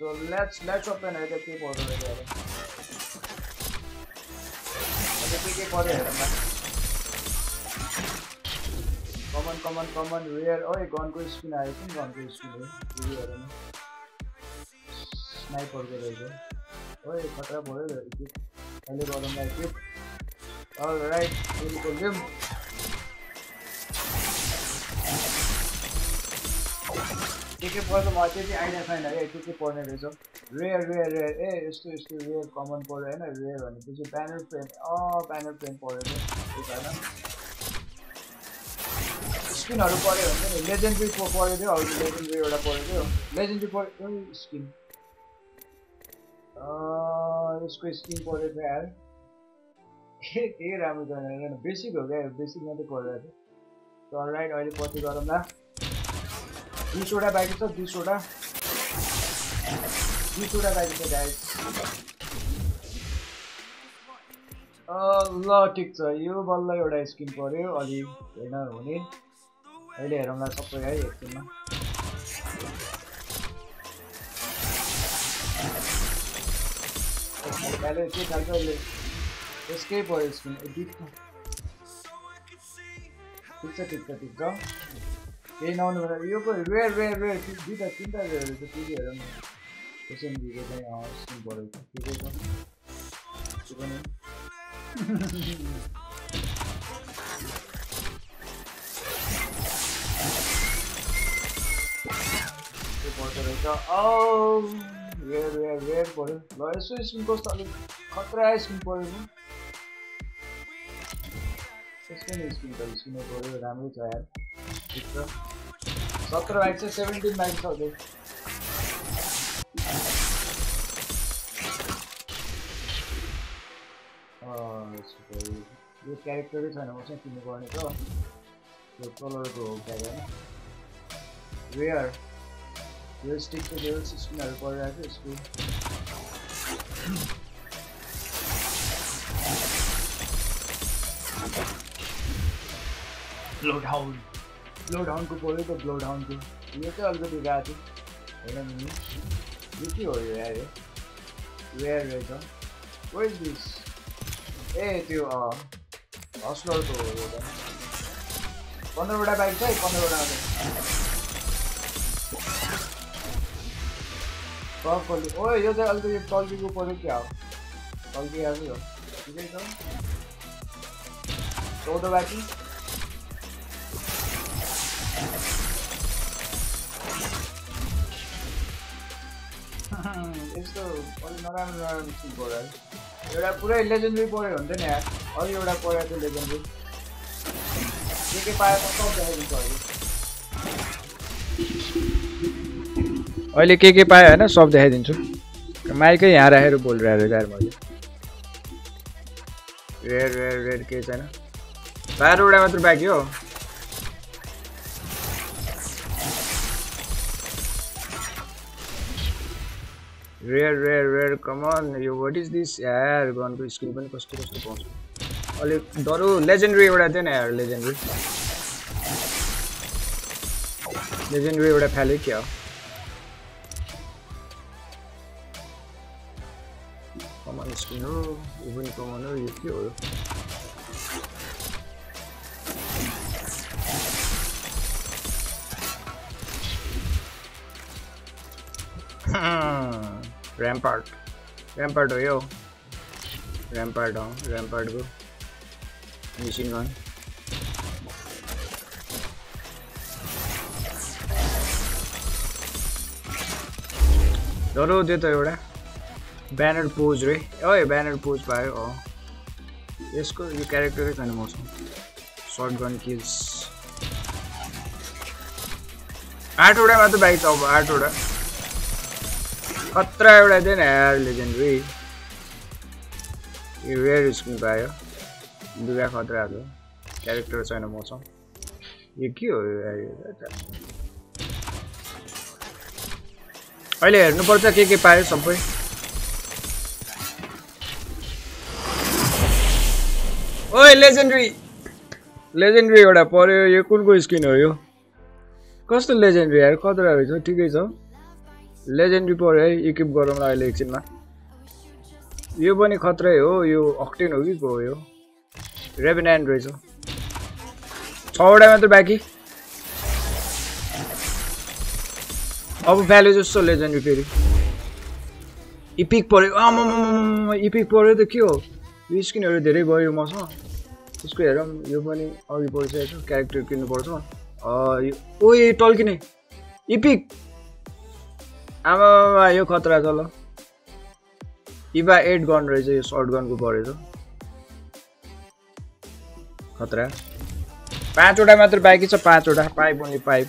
So let's let's open it के पर्दो रहेछ अब अब के के पर्यो हेरौँ न कमन कमन कमन रेयर ओए गनको स्पिन आयो कुन गनको स्पिन हो यो हेरौँ न स्नाइपरको रहेछ ओए खतरा भयो इक्विप अहिले गरौँ न इक्विप अल राइट फेरि खोलिदिउँ के के पर्छ मलाई त्यति आइडिया छैन है के के पर्ने रहेछ। रेयर रेयर रेयर ए यस्तो यस्तो रेयर कमन पऱ्यो होइन रेयर भनेपछि ब्यानर पेन अँ पेन पऱ्यो त्यही कारण स्किनहरू पऱ्यो भने नि लेजेन्ड्री पऱ्यो थियो अघि लेजेन्ड्री एउटा पऱ्यो थियो लेजेन्ड्री पऱ्यो स्किन यसको स्किन पऱ्यो थियो यार। के के राम्रो छैन बेसिक हो क्या बेसिक मात्रै परिरहेको थियो राइट अहिले पछि गरौँ न बिसवटा बाइक छ बिसवटा बिसवटा बाइक छ गाइस ल ठिक छ यो बल्ल एउटा स्किन पऱ्यो अलि होइन हुने अहिले हेरौँला सबै है एकछिनमा अहिले के खालको अहिले यसकै पऱ्यो स्किन ठिक छ ठिक छ ठिक छ केही नआउनु पर्छ यो पो रेयर रेयर रेयर दुईवटा तिनवटा रेयर छ टिभी हेरौँ न एसएमजीको चाहिँ स्किन परेको ठिकै छ त्यो रहेछ पऱ्यो ल यसो स्किन कस्तो अलिक खतरा स्किन पऱ्यो त्यसकै नै स्किन त स्किनै पऱ्यो राम्रै छ यार ठिक छ सत्र बाइक चाहिँ सेभेन्टिन बाइक छ अझै यो क्यारेक्टरै छैन म चाहिँ किन्नु पर्ने छ यो कलरको हो क्या होइन वेयर यो स्टिक चाहिँ यो सिस्टिमहरू परिरहेको छ यसको ब्लो डाउन ब्लो डाउनको पऱ्यो त ब्लो डाउनको यो चाहिँ अलिकति गएको थियो होइन नि यो के हो यो यार वेयर रहेछ इज दिस ए त्यो हस्लरको हो यो त पन्ध्रवटा बाइक छ है पन्ध्रवटा टक्कली ओ यो चाहिँ अलिकति टल्कीको पऱ्यो क्या हो? टल्किहाल्यो हो। ठिकै छ चौध बाइक यस्तो अलिक नराम्रो नराम्रो चिज है एउटा पुरै लेजेन्ड्री पऱ्यो हुन्छ नि यार अरू एउटा पऱ्यो थियो लेजेन्ड्री के के पायो सब देखाइदिन्छ अहिले अहिले के के पायो होइन सब देखाइदिन्छु माइकै यहाँ राखेर बोलिरहेको यार मैले रेड रेड रेड केही छैन बाह्रवटा मात्र बाँकी हो रेयर रेयर रेयर कमन यो वाट इज दिस यार गनको स्किन पनि कस्तो कस्तो पाउँछ अलिक डरु लेजेन्ड्री एउटा थियो नि यार लेजेन्ड्री लेजेन्ड्री एउटा फाल्यो क्या हो कमन स्किन हो यो पनि कमन हो यो के हो ऱ्याम्पार्ट ऱ्याम्पार्ट हो यो. ऱ्याम्पार्ट हो. ऱ्याम्पार्टको मिसिन गन चलो त्यो त एउटा ब्यानर पोज रे. ओ ब्यानर पोज पायो अँ यसको यो क्यारेक्टरै छैन मसँग सर्ट गन किल्स आठवटा मात्र बाइक छ अब आठवटा खतरा एउटा थियो नि यार लेजेन्ड्री यो रेयर स्किन पायो दुगा खतराहरू क्यारेक्टर छैन मसँग यो के हो अहिले हेर्नुपर्छ के के पायो सबै ओ लेजेन्ड्री लेजेन्ड्री एउटा पर्यो यो कुनको स्किन हो यो कस्तो लेजेन्ड्री यार खतरा रहेछ ठिकै छ लेजेन्ड्री पऱ्यो है इक्विप गरौँला अहिले एकछिनमा। यो पनि खत्रै हो यो अक्टेन हो कि को हो यो? रेभेनान्ड रहेछ। छवटा मात्र बाँकी। अब भ्याल्यु जस्तो लेजेन्ड्री फेरि। इपिक पऱ्यो। आमाम इपिक पऱ्यो त के हो? यो स्किनहरू धेरै भयो मसँग। त्यसको हेरौँ यो पनि अघि परिसकेको छ क्यारेक्टर किन्नुपर्छ। यो ओ ए टल्किने इपिक आमा यो खतरा छ ल इभा एट गन रहेछ यो सर्ट गनको परेछ। खतरा। पाँचवटा मात्र बाँकी छ पाँचवटा। Five only pipe.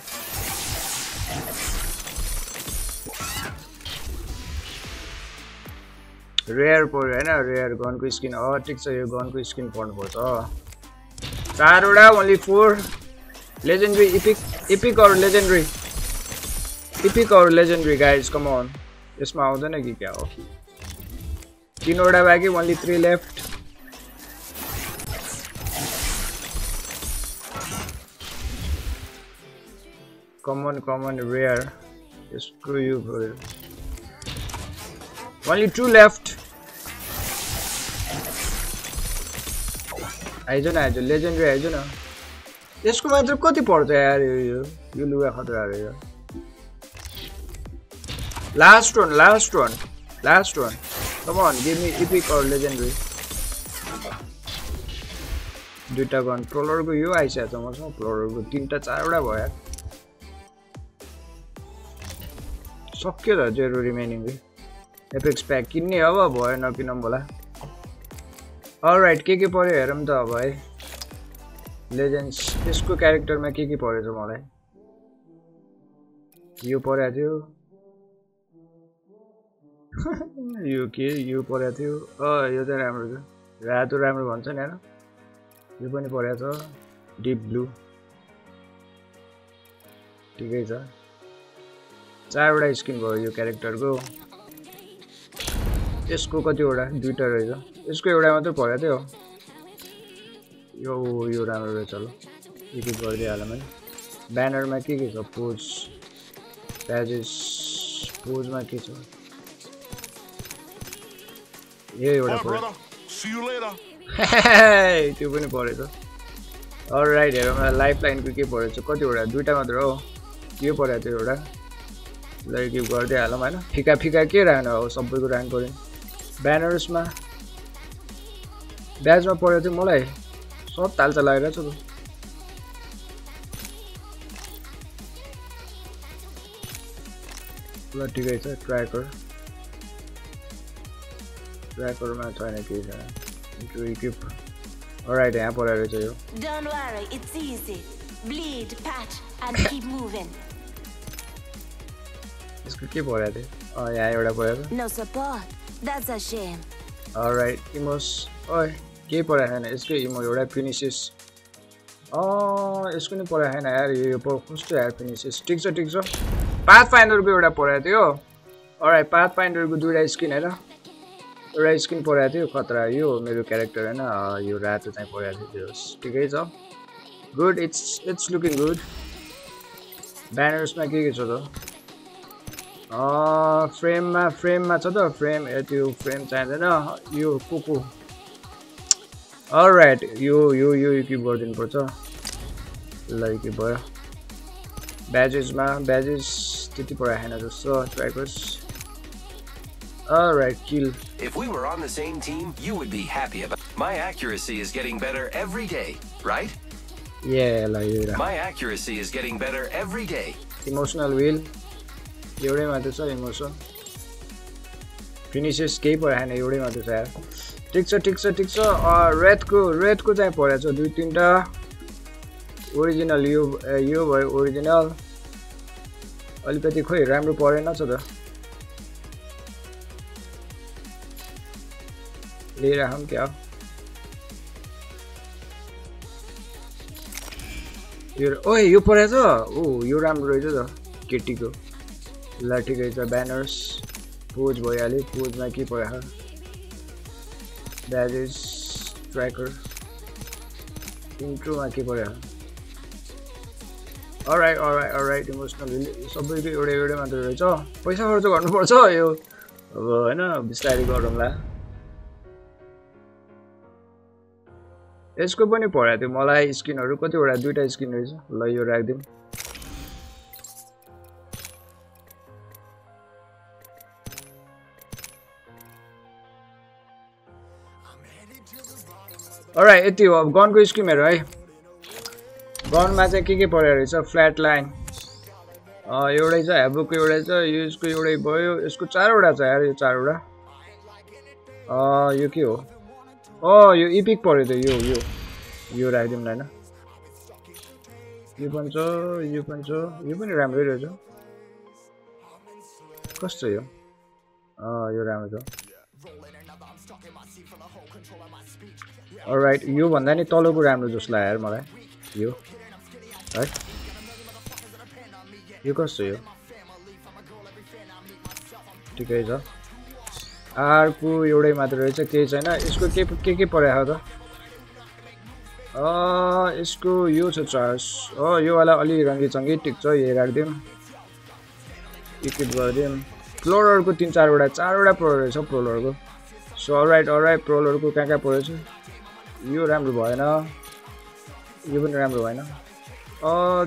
रेयर पऱ्यो होइन? रेयर गनको स्किन अँ ठिक छ यो गनको स्किन पर्नुपर्छ। चारवटा only four legendary epic epic अरू लेजेन्ड्री इपिक अरू लेजेन्ड्री गाइज कमन यसमा आउँदैन कि क्या हो? तिनवटा बाँकी only three left common common rare यसको यो ओन्ली टु लेफ्ट आइज न आइज लेजेन्ड्री आइज न। यसको मात्र कति पर्छ यार यो यो लुगा खतरा यो last one last one last one Come on, give me epic or legendary. दुईवटा कन्ट्रोलरको यो आइसकेको छ मसँग प्लोररको तिनवटा चारवटा भयो सक्यो त जेरो रिमेनिङ एपेक्स प्याक किन्ने अब भयो नकिनौँ होला राइट के के पऱ्यो हेरौँ त अब है लेजेन्ड्स त्यसको क्यारेक्टरमा के के परेछ मलाई यो परेको थियो यो के? यो परेको थियो। अँ यो चाहिँ राम्रो छ। रातो राम्रो भन्छ नि होइन? यो पनि परेको छ। डिप ब्लू ठिकै छ। चारवटा स्किन भयो यो क्यारेक्टरको यसको कतिवटा? दुइटा रहेछ। यसको एउटा मात्रै परेको थियो। यो यो राम्रो रहेछ ल। एक एक ब्यानरमा के के छ? पोज प्याजेस पोजमा के छ? यो एउटा पऱ्यो त्यो पनि परेछ राइट हेरौँ लाइफ लाइनको के परेछ कतिवटा? दुइटा मात्र हो। यो परेको थियो एउटा? ल गिफ्ट गर्दै हालौँ होइन? फिका फिका के राख्नु हो? सबैको राख्नु पऱ्यो ब्यानर्समा ब्याजमा परेको थियो मलाई। सब तालचा लगाइरहेको छ ल ठिकै छ ट्र्याकर ट्र्याकरमा छैन केही छैन टु इक्विप Alright, यहाँ परेर रहेछ यो Don't worry, it's easy. Bleed, patch and keep moving. यसको के परेको थियो अँ यहाँ एउटा परेको No support. That's a shame. Right Amos ओइ केही परेको छैन यसको इमो एउटा फिनिसेस अँ यसको नि परेको छैन यार यो कस्तो यार फिनिसेस ठिक छ ठिक छ पाइन्डरको एउटा परेको थियो पाँच पाइन्डरको दुइटा स्किन हेर एउटा स्किन परेको थियो खतरा यो मेरो क्यारेक्टर होइन यो रातो चाहिँ परेको थियो त्यो ठिकै छ। Good it's it's looking good ब्यानर्समा के के छ त? फ्रेममा फ्रेममा छ त फ्रेम त्यो फ्रेम चाहिँदैन यो को राइट यो यो यो इक्विप गरिदिनुपर्छ ल इक्विप भयो ब्याजेसमा ब्याजेस त्यति पढाएन जस्तो ट्राइकर्स Alright, kill. If we were on the same team, you would be happy about My accuracy is getting better every day, right? Yeah, like My accuracy is getting better every day. Emotional wheel. एउटै मात्र छ emotion finishes केही परेन एउटै मात्र छ यार ठिक छ ठिक छ ठिक छ रेडको रेडको चाहिँ परेको छ दुई तिनवटा ओरिजिनल यो यो भयो ओरिजिनल अलिकति खोइ राम्रो परेन छ त ले रहा हूँ क्या यो ओए यो परेछ ओ यो राम्रो रहेछ त केटीको ल ठिकै छ ब्यानर्स पोज भइहाल्यो पोजमा के पऱ्यो ब्याजेस ट्र्याकर इन्ट्रोमा के पऱ्यो अराइट अराइट अराइट इमोसनल सबैको एउटै एउटै मात्रै रहेछ पैसा खर्च गर्नुपर्छ यो अब होइन बिस्तारै गरौँला यसको पनि पढाएको थियो मलाई स्किनहरू कतिवटा दुइटा स्किन रहेछ। ल यो राखिदिउँ। अरा यति हो। अब गनको स्किमहरू है। गनमा चाहिँ के के परेको रहेछ? फ्ल्याट लाइन एउटै छ हेबुको एउटै छ यो यसको एउटै भयो। यसको चारवटा छ यार यो चारवटा। यो के हो? अँ यो इपिक पऱ्यो त यो यो यो राखिदिउँ न होइन यो पनि छ यो पनि छ यो पनि राम्रै रहेछ कस्तो यो अँ यो राम्रो छ राइट योभन्दा नि तलको राम्रो जस्तो लाग्यो मलाई यो है यो कस्तो यो ठिकै छ अर्को एउटै मात्र रहेछ केही छैन। यसको के के के परेको त? यसको यो छ चार्ज। हो योवाला अलि रङ्गी चङ्गी ठिक छ यही राखिदिउँ। इक्विप गरिदिउँ। फ्लोरहरूको तिन चारवटा चारवटा प्रोलर रहेछ प्रोलरको सो अलराइट अलराइट प्रोलरको कहाँ कहाँ परेछ यो राम्रो भएन। यो पनि राम्रो भएन।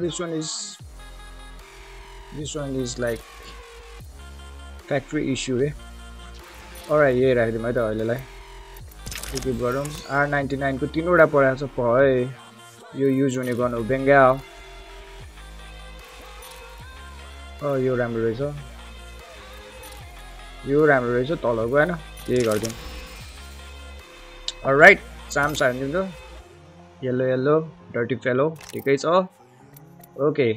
This one is this one is like factory issue रे अरा यही राखिदिउँ है त अहिलेलाई रिपिट गरौँ आर नाइन्टी नाइनको तिनवटा परेको छ भए यो युज हुने गर्नु बेङ्गा हो यो राम्रो रहेछ। यो राम्रो रहेछ तलको होइन त्यही गरिदिउँ। राइट चाम्स हालिदिउँ त येल्लो येल्लो डर्टी फेलो ठिकै छ। ओके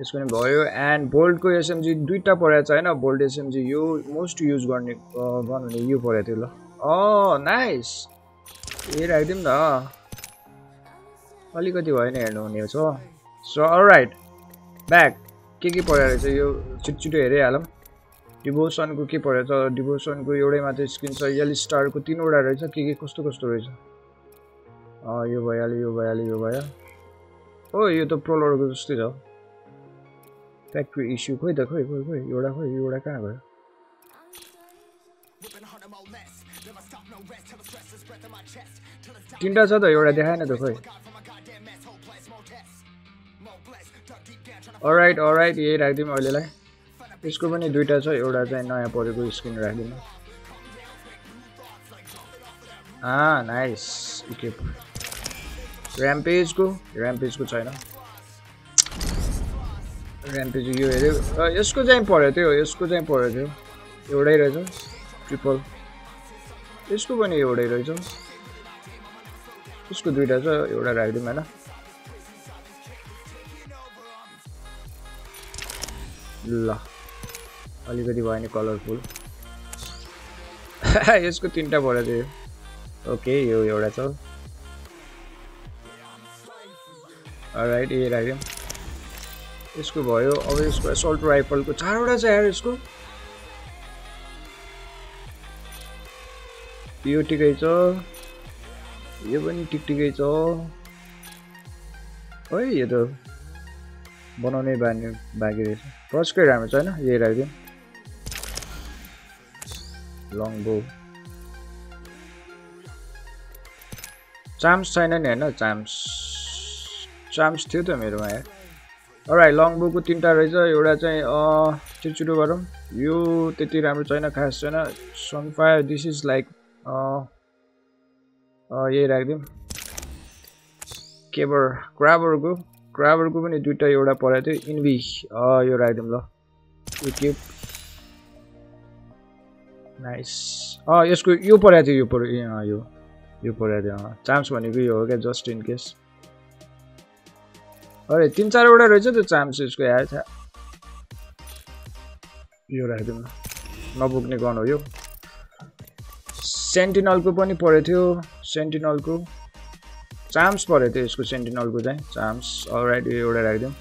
यसको पनि भयो। एन्ड बोल्टको एसएमजी दुइटा परेको छ होइन। बोल्ट एसएमजी यो मोस्ट युज गर्ने गर्नुहुने यो परेको थियो ल। अँ नाइस ए राखिदिउँ न अलिकति भयो नि हेर्नु हुने छ सो राइट ब्याग के के परेको रहेछ यो छिटो हेरिहालौँ। डिभोसनको के परेको छ? डिभोसनको एउटै मात्रै स्किन छ। यल स्टारको तिनवटा रहेछ। के के कस्तो कस्तो रहेछ? यो भइहाल्यो यो भइहाल्यो यो भयो। हो यो त प्रोलरको जस्तै छ। फ्याक्ट्री इस्यु खोइ त खोइ खोइ खोइ एउटा खोइ एउटा कहाँ गयो तिनवटा छ त एउटा देखाएन त खोइ अराइट अराइट यही राखिदिउँ अहिलेलाई यसको पनि दुइटा छ एउटा चाहिँ नयाँ परेको स्किन राखिदिनु नाइस इकेप ऱ्याम्पेजको ऱ्याम्पेजको छैन ऱ्याम्पेज यो हेऱ्यो। यसको चाहिँ परेको थियो यसको चाहिँ परेको थियो। एउटै रहेछ ट्रिपल यसको पनि एउटै रहेछ। यसको दुइटा छ एउटा राखिदिउँ होइन? ल अलिकति भयो नि कलरफुल यसको तिनवटा परेको थियो। ओके यो एउटा छ। राइट ए राख्यौँ यसको भयो। अब यसको एसल्ट राइफलको चारवटा छ यार यसको। यो ठिकै छ। यो पनि ठिक ठिकै छ। है यो त बनाउनै बानी बाँकी रहेछ। फर्स्टकै राम्रो छ होइन? यही राखिदिउँ लङ बो चाम्स छैन नि होइन? चाम्स चाम्स थियो त मेरोमा यार। अराइ लङ बुकको तिनवटा रहेछ। एउटा चाहिँ छिटो गरौँ। यो त्यति राम्रो छैन खास छैन। सनफायर दिस इज लाइक यही राखिदिउँ। केबर क्राबरको क्राबरको पनि दुइटा एउटा परेको थियो। इन्भी यो राखिदिउँ ल। यो नाइस यसको यो परेको थियो यो पऱ्यो यो यो परेको थियो। चान्स भनेको यो हो क्या जस्ट इन केस अरे तिन चारवटा रहेछ त्यो चाम्स यसको आएछ यो राखिदिउँ न नबुक्ने गन हो यो. सेन्टिनलको पनि परेको थियो सेन्टिनलको चाम्स परेको थियो यसको सेन्टिनलको चाहिँ चाम्स अलराइट यो एउटा राखिदिउँ.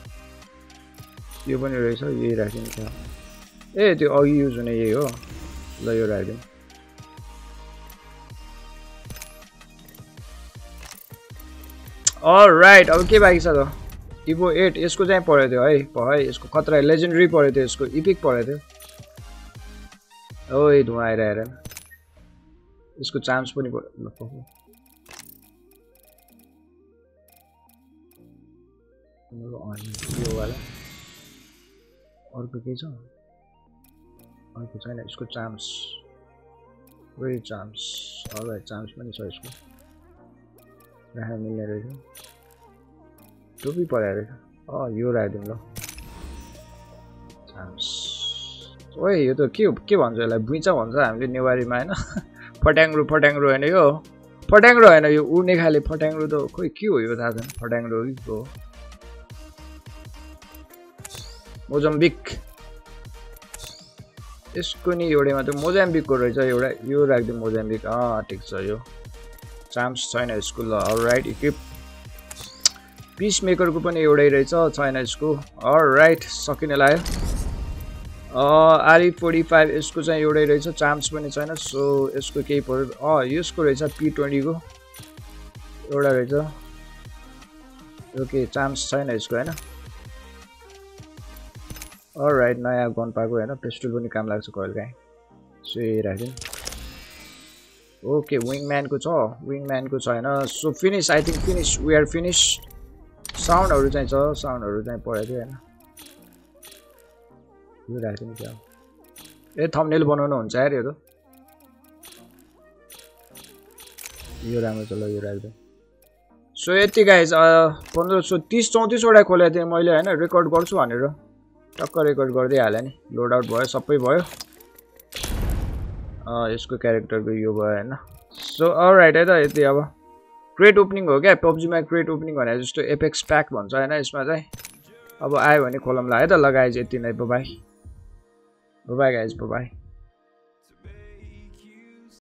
यो पनि रहेछ यही राखिदिउँ ए त्यो अघि युज हुने यही हो। ल यो राखिदिउँ। राइट अब के बाँकी छ त? इभो एट यसको चाहिँ परेको थियो है है यसको खतरा लेजेन्डरी परेको थियो यसको इपिक परेको थियो ओइ धुवा आएर हेर यसको चान्स पनि पऱ्यो अर्को केही छ अर्को छैन यसको वेरी चाम्स अरू चाम्स पनि छ यसको राखेर मिल्ने रहेछ टोपी रहेछ अँ यो राखिदिउँ ल ओए यो त के के भन्छ यसलाई भुइँचा भन्छ हामीले नेवारीमा होइन फट्याङ्ग्रो फट्याङ्ग्रो होइन यो फट्याङ्ग्रो होइन यो उड्ने खाले फट्याङ्ग्रो त खोइ के हो यो थाहा छैन फट्याङ्ग्रो हो कि हो मोजम्बिक यसको नि एउटैमा त मोजाम्बिकको रहेछ एउटा यो राखिदिउँ मोजाम्बिक अँ ठिक छ यो चान्स छैन यसको ल राइट इक्विप पिस मेकरको पनि एउटै रहेछ यसको। राइट सकिने लाग्यो। आरई फोर्टी फाइभ यसको चाहिँ एउटै रहेछ चान्स पनि छैन सो यसको केही अँ यसको रहेछ पी ट्वेन्टीको एउटा रहेछ। ओके चान्स छैन यसको होइन? राइट नयाँ गन पाएको होइन? पेस्टल पनि काम लाग्छ कहिले काहीँ। सो यही राखिदिउँ। ओके विङम्यानको छ। विङम्यानको छैन। So finish I think finish we are finish साउन्डहरू चाहिँ छ साउन्डहरू चाहिँ परेको थियो होइन। यो राखिदिनु क्या ए थम्नेल बनाउनु हुन्छ यार यो यो राम्रो छ ल यो राखिदिउँ सो यति गाइज पन्ध्र सौ तिस चौतिसवटा खोलेको थिएँ मैले होइन रेकर्ड गर्छु भनेर। टक्क रेकर्ड गर्दै नि। लोड आउट भयो सबै भयो। यसको क्यारेक्टरको यो भयो होइन। सो राइट है त यति अब। क्रेट ओपनिङ हो क्या? पब्जीमा क्रेट ओपनिङ भने जस्तो एपेक्स प्याक भन्छ होइन? यसमा चाहिँ अब आयो भने खोलौँला है त लगाएछ यति नै बाई बाई गाइज बाई